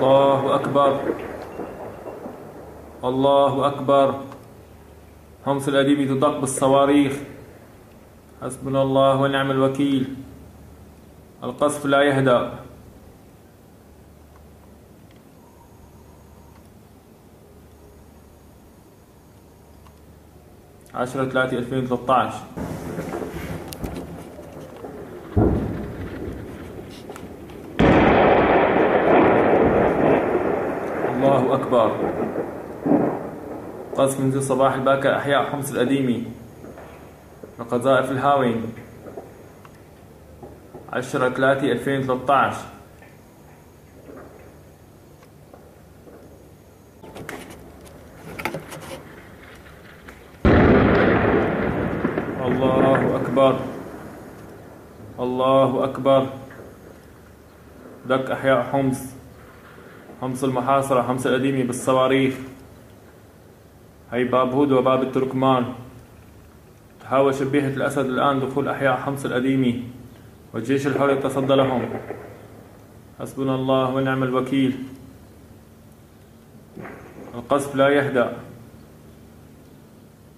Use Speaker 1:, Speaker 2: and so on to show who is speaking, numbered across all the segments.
Speaker 1: الله أكبر. الله أكبر. حمص الأديب تدق بالصواريخ. حسبنا الله ونعم الوكيل. القصف لا يهدأ. 10 3 2013 الله أكبر. قصف منزل صباح الباكر أحياء حمص القديمي القذائف الهاوين. 10 3 2013 الله أكبر. الله أكبر. دك أحياء حمص. حمص المحاصرة حمص القديمة بالصواريخ. هي باب هود وباب التركمان. تحاول شبيحة الأسد الآن دخول أحياء حمص القديمة والجيش الحر يتصدى لهم. حسبنا الله ونعم الوكيل. القصف لا يهدأ.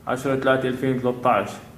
Speaker 1: عشرة ثلاثة ألفين ثلاثة عشر.